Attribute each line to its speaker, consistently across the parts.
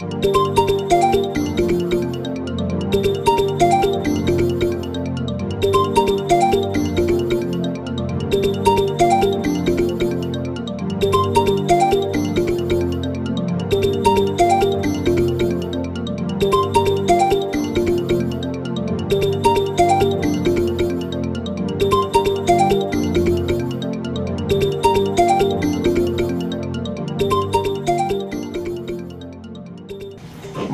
Speaker 1: Música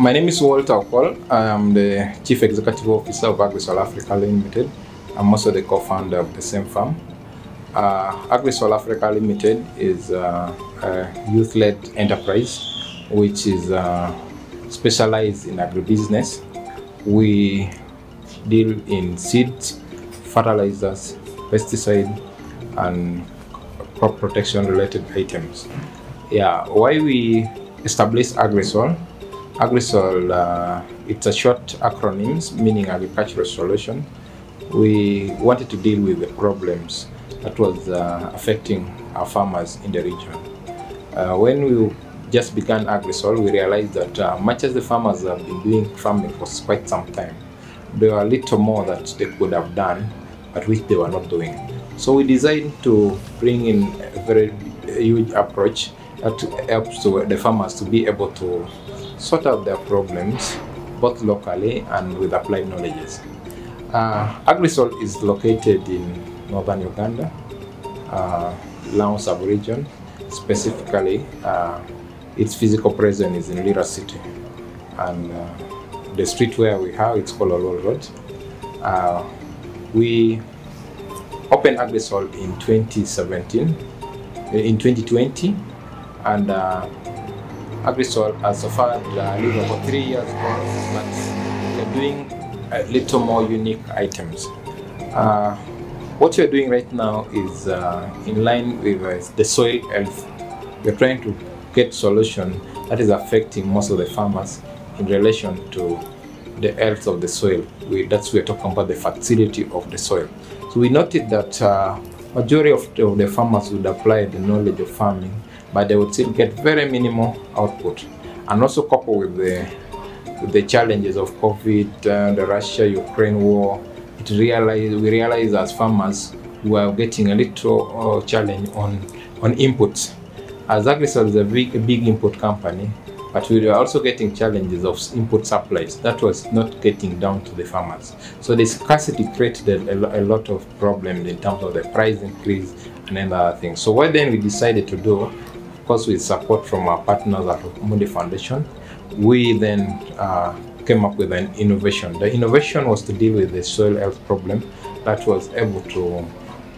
Speaker 1: My name is Walter Okol. I am the Chief Executive Officer of Agrisol Africa Limited. I'm also the co-founder of the same firm. Uh, Agrisol Africa Limited is uh, a youth-led enterprise which is uh, specialized in agribusiness. We deal in seeds, fertilizers, pesticide, and crop protection related items. Yeah, why we established Agrisol Agrisol, uh, it's a short acronym meaning agricultural solution. We wanted to deal with the problems that was uh, affecting our farmers in the region. Uh, when we just began Agrisol, we realized that uh, much as the farmers have been doing farming for quite some time, there were little more that they could have done, but which they were not doing. So we decided to bring in a very huge approach that helps the farmers to be able to sort out their problems both locally and with applied knowledges. Uh, Agrisol is located in northern Uganda, uh, Lango sub-region. Specifically, uh, its physical presence is in Lira City. And uh, the street where we have, it's called Olol Road. Uh, we opened Agrisol in 2017, in 2020, and uh, Agrisol has far uh, lived for three years but we're doing a little more unique items. Uh, what we're doing right now is uh, in line with uh, the soil health. We're trying to get solution that is affecting most of the farmers in relation to the health of the soil. We, that's we're talking about the fertility of the soil. So we noted that uh, majority of the, of the farmers would apply the knowledge of farming but they would still get very minimal output. And also coupled with the, with the challenges of COVID, uh, the Russia-Ukraine war, it realized, we realized as farmers we are getting a little uh, challenge on, on inputs. As Agrisol is a big, a big input company, but we were also getting challenges of input supplies. That was not getting down to the farmers. So the scarcity created a, a lot of problems in terms of the price increase and other things. So what then we decided to do course with support from our partners at Mundi Foundation, we then uh, came up with an innovation. The innovation was to deal with the soil health problem that was able to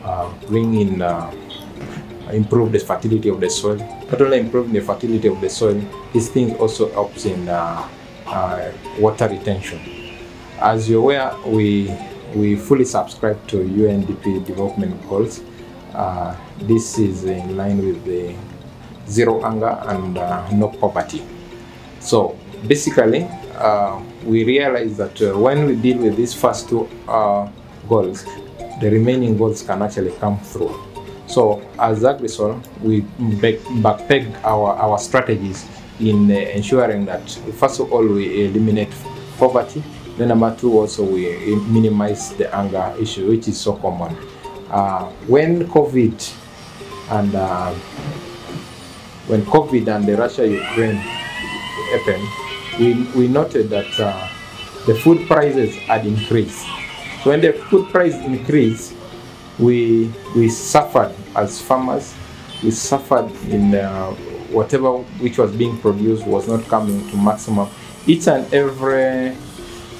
Speaker 1: uh, bring in, uh, improve the fertility of the soil. Not only improving the fertility of the soil, this thing also helps in uh, uh, water retention. As you're aware, we, we fully subscribe to UNDP development goals. Uh, this is in line with the zero hunger and uh, no poverty. So basically, uh, we realize that uh, when we deal with these first two uh, goals, the remaining goals can actually come through. So as Agrisol, we backpeg our, our strategies in uh, ensuring that first of all we eliminate poverty, then number two also we minimize the hunger issue, which is so common. Uh, when COVID and when COVID and the Russia-Ukraine happened, we, we noted that uh, the food prices had increased. So when the food price increased, we, we suffered as farmers, we suffered in uh, whatever which was being produced was not coming to maximum. Each and every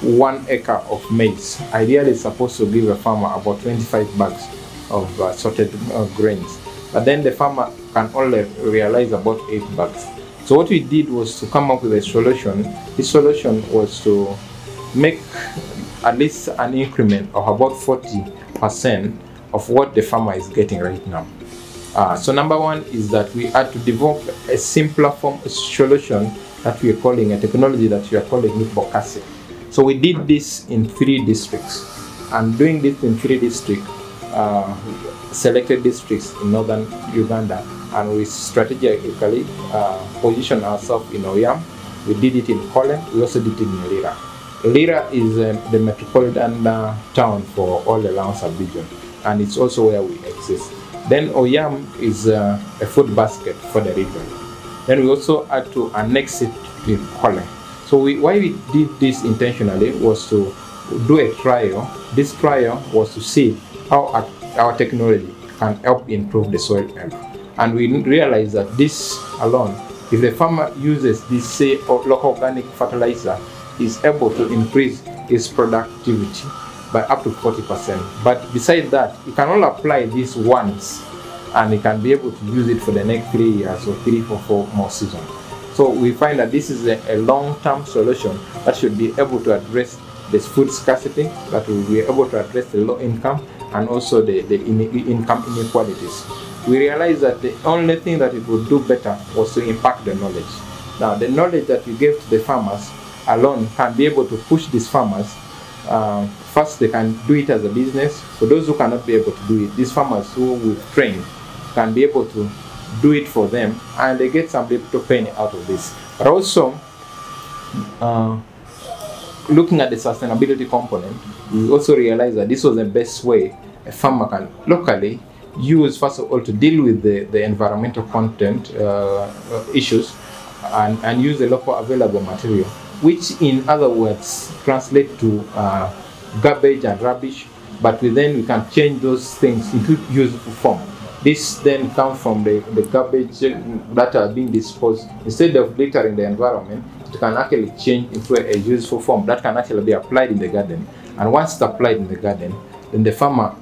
Speaker 1: one acre of maize ideally supposed to give a farmer about 25 bags of uh, sorted uh, grains. But then the farmer can only realize about eight bags. So what we did was to come up with a solution. This solution was to make at least an increment of about 40% of what the farmer is getting right now. Uh, so number one is that we had to develop a simpler form a solution that we are calling a technology that we are calling Nipocase. So we did this in three districts. And doing this in three districts, uh, selected districts in northern Uganda, and we strategically uh, position ourselves in Oyam, We did it in Kole. We also did it in Lira. Lira is um, the metropolitan uh, town for all the Lango region, and it's also where we exist. Then Oyam is uh, a food basket for the region. Then we also had to annex it with Kole. So we, why we did this intentionally was to do a trial. This trial was to see how our, technology can help improve the soil health. And we realized that this alone, if the farmer uses this say local organic fertilizer, is able to increase his productivity by up to 40%. But besides that, you can only apply this once and you can be able to use it for the next three years or three or four more seasons. So we find that this is a, a long-term solution that should be able to address this food scarcity, that will be able to address the low income and also the, the in, income inequalities. We realized that the only thing that it would do better was to impact the knowledge. Now, the knowledge that we gave to the farmers alone can be able to push these farmers. Uh, first, they can do it as a business. For those who cannot be able to do it, these farmers who we've trained can be able to do it for them and they get some little penny out of this. But also, uh, looking at the sustainability component, we also realized that this was the best way a farmer can locally use, first of all, to deal with the, the environmental content uh, issues and, and use the local available material, which in other words translate to uh, garbage and rubbish, but we then we can change those things into useful form. This then comes from the, the garbage that are being disposed. Instead of littering the environment, can actually change into a useful form that can actually be applied in the garden. And once it's applied in the garden, then the farmer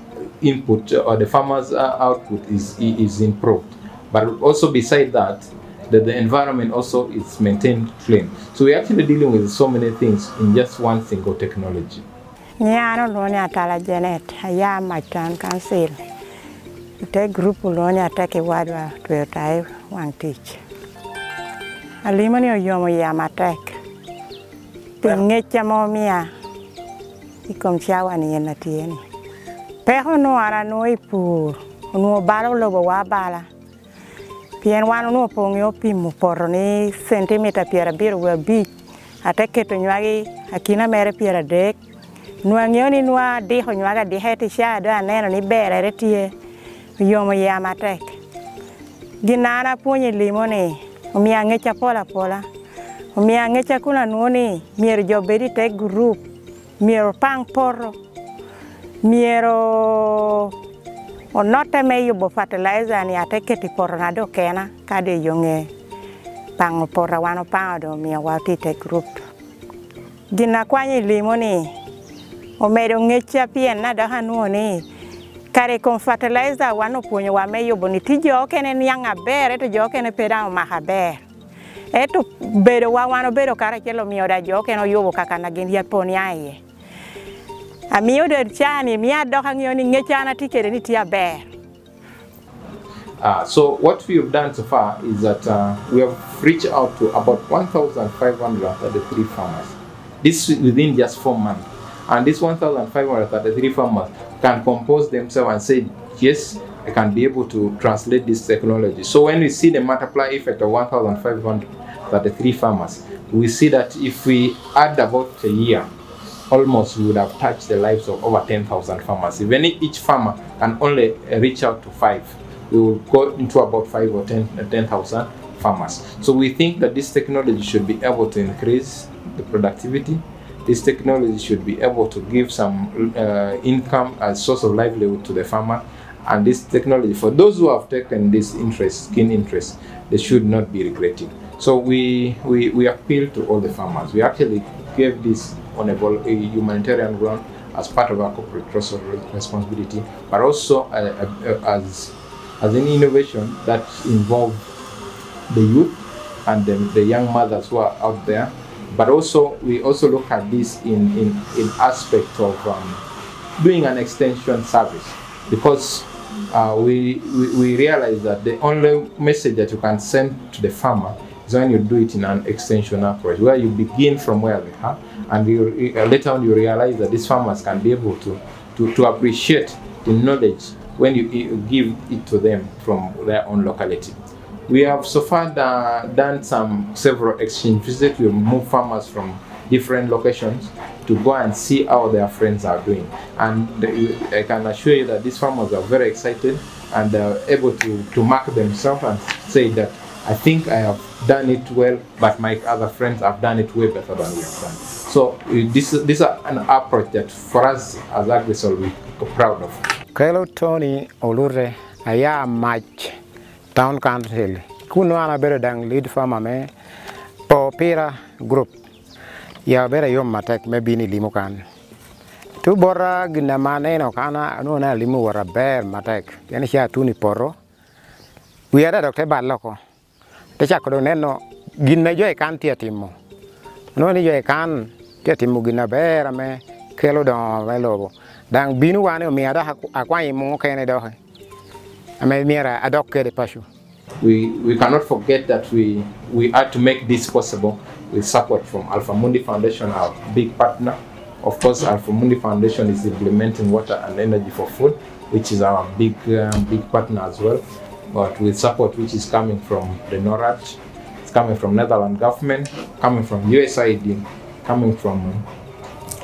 Speaker 1: input or the farmer's uh, output is, is improved. But also beside that, that the environment also is maintained clean. So we're actually dealing with so many things in just one single technology.
Speaker 2: Nyano loni atala Janet, aya maitan council. Te grupu loni atake wadwa tweyotai wang tich. Alimo ni oyomo yia matek. Piny ng'ech emomiya ikom shawa ni en atye ni. Pek onwara nwo i pur, onwo balo lobowa abala. Pien wan onwong opong opimo poto ni centimita pyera abiro wa abic ate keto nywagi akin amere pyera adek. Nwangio ni nwa adiko nywagi adika ento ca dong aneno ni berere tye oyomo yia matek. Gin an apwonyo Elimo ni Omiya ng'echa pola pola. Omiya ng'echa kuna nuoni miero jobedi te group. Miero pang poro. Miero onote me yubo fertilizer ni ate keti poro na do kena kade yonge pango poro wano pango do miyo wati te group. Gina kwanye limo ni omedo ng'echa pien na daha nuoni kare kon fertilizer wano puonyo wa meyo ni ti jokene ni yang aber eto jokene peda maka ber eto bedo wa wano bero kare chelo miyo da jokene yubo kaka na gin yaponi aye amiyo der chani miya doka ng'iyo ni ng'echana tikere ni ti aber
Speaker 1: Uh, so what we have done so far is that uh, we have reached out to about 1,533 farmers. This within just four months. And these 1,533 farmers can compose themselves and say, yes, I can be able to translate this technology. So when we see the multiply effect of 1,533 farmers, we see that if we add about a year, almost we would have touched the lives of over 10,000 farmers. If any, each farmer can only reach out to five, we will go into about five or 10,000 10, uh, farmers. So we think that this technology should be able to increase the productivity, this technology should be able to give some uh, income as source of livelihood to the farmer. And this technology, for those who have taken this interest, keen interest, they should not be regretting. So we, we, we appeal to all the farmers. We actually gave this on a, humanitarian ground as part of our corporate responsibility, but also uh, uh, as, as an innovation that involved the youth and the, the young mothers who are out there but also we also look at this in in, in aspect of um, doing an extension service. Because uh, we, we we realize that the only message that you can send to the farmer is when you do it in an extension approach where you begin from where they are and you, uh, later on you realize that these farmers can be able to to, to appreciate the knowledge when you, you give it to them from their own locality We have so far done some several exchange visits. We move farmers from different locations to go and see how their friends are doing. And they- I can assure you that these farmers are very excited and they're able to, to mark themselves and say that I think I have done it well, but my other friends have done it way better than we have done. So this, is- this is an approach that for us as Agrisol we're proud of.
Speaker 3: Kelo Tony Olure aya mach town council. Kuno ana bere dang lead farmer me po pira group. Ya bere yom matek me bini limo kan. Tu bora gina mane no kana no na limo wara ber matek yani sha tu ni poro. Wi ada dok te baloko te chako do neno gina jo e kan tia timo no ni jo e kan tia timo gina ber me kelo do velo dang binu wane mi ada akwa imo kene do
Speaker 1: we, we cannot forget that we, we had to make this possible with support from Alpha Mundi Foundation, our big partner. Of course, Alpha Mundi Foundation is implementing water and energy for food, which is our big um, big partner as well. But with support which is coming from the NORAD, it's coming from Netherlands government, coming from USAID, coming from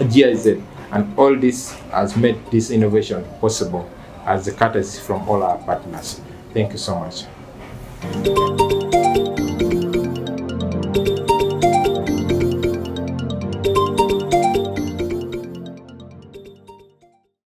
Speaker 1: GIZ, and all this has made this innovation possible as the courtesy from all our partners. Thank you so much.